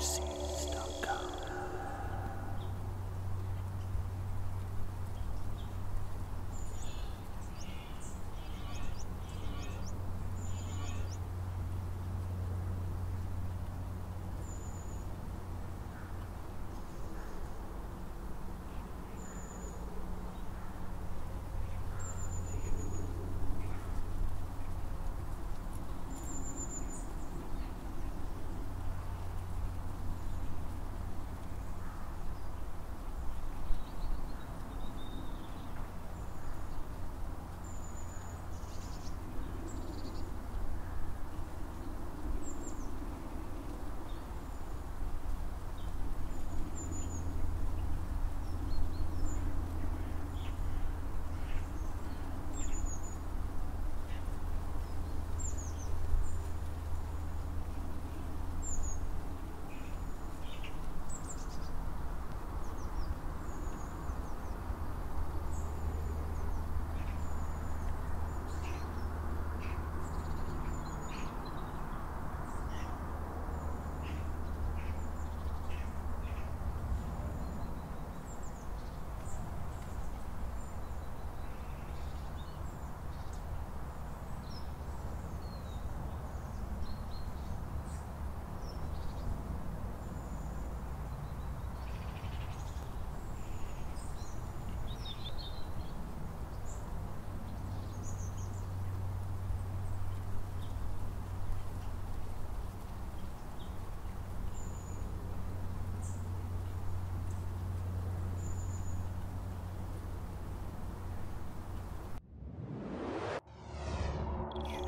see.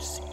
Gypsy.